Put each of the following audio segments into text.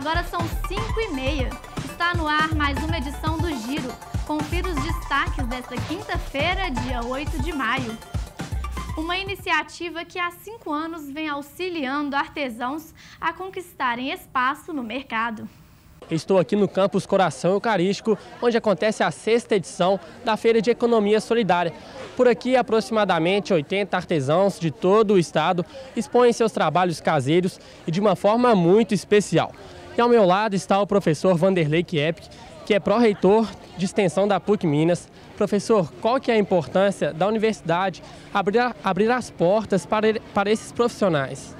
Agora são 5 e meia. Está no ar mais uma edição do Giro. Confira os destaques desta quinta-feira, dia 8 de maio. Uma iniciativa que há cinco anos vem auxiliando artesãos a conquistarem espaço no mercado. Estou aqui no campus Coração Eucarístico, onde acontece a sexta edição da Feira de Economia Solidária. Por aqui, aproximadamente 80 artesãos de todo o estado expõem seus trabalhos caseiros e de uma forma muito especial. E ao meu lado está o professor Vanderlei Kiepk, que é pró-reitor de extensão da PUC Minas. Professor, qual que é a importância da universidade abrir, abrir as portas para, para esses profissionais?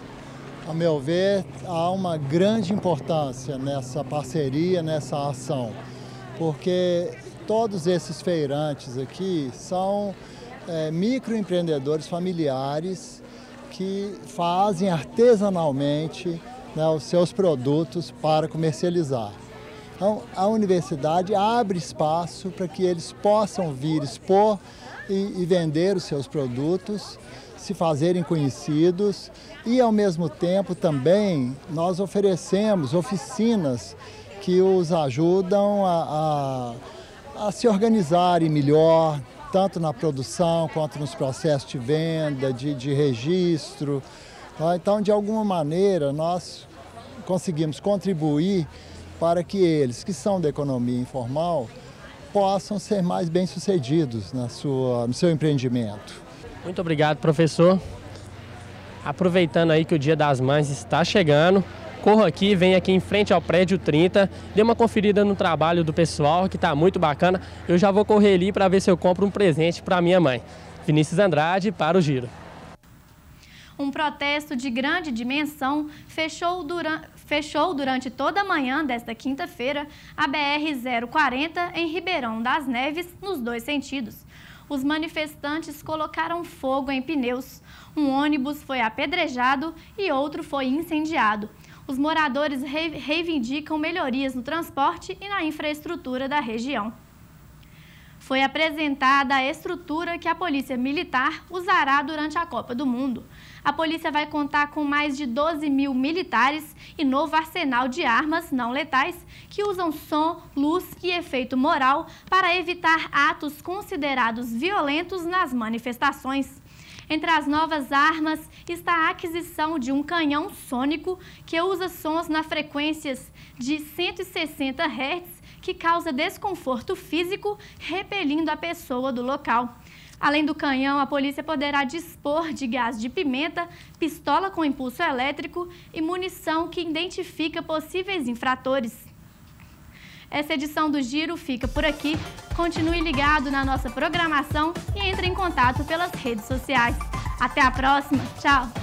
A meu ver, há uma grande importância nessa parceria, nessa ação, porque todos esses feirantes aqui são é, microempreendedores familiares que fazem artesanalmente né, os seus produtos para comercializar. Então, a universidade abre espaço para que eles possam vir expor e, e vender os seus produtos, se fazerem conhecidos e, ao mesmo tempo, também nós oferecemos oficinas que os ajudam a, a, a se organizarem melhor, tanto na produção quanto nos processos de venda, de, de registro. Então, de alguma maneira, nós conseguimos contribuir para que eles, que são da economia informal, possam ser mais bem-sucedidos no seu empreendimento. Muito obrigado, professor. Aproveitando aí que o Dia das Mães está chegando, corro aqui, venho aqui em frente ao prédio 30, dê uma conferida no trabalho do pessoal, que está muito bacana. Eu já vou correr ali para ver se eu compro um presente para minha mãe. Vinícius Andrade, para o Giro. Um protesto de grande dimensão fechou, dura... fechou durante toda a manhã desta quinta-feira a BR-040 em Ribeirão das Neves, nos dois sentidos os manifestantes colocaram fogo em pneus. Um ônibus foi apedrejado e outro foi incendiado. Os moradores reivindicam melhorias no transporte e na infraestrutura da região. Foi apresentada a estrutura que a Polícia Militar usará durante a Copa do Mundo. A polícia vai contar com mais de 12 mil militares e novo arsenal de armas não letais que usam som, luz e efeito moral para evitar atos considerados violentos nas manifestações. Entre as novas armas está a aquisição de um canhão sônico que usa sons na frequências de 160 Hz que causa desconforto físico, repelindo a pessoa do local. Além do canhão, a polícia poderá dispor de gás de pimenta, pistola com impulso elétrico e munição que identifica possíveis infratores. Essa edição do Giro fica por aqui. Continue ligado na nossa programação e entre em contato pelas redes sociais. Até a próxima. Tchau!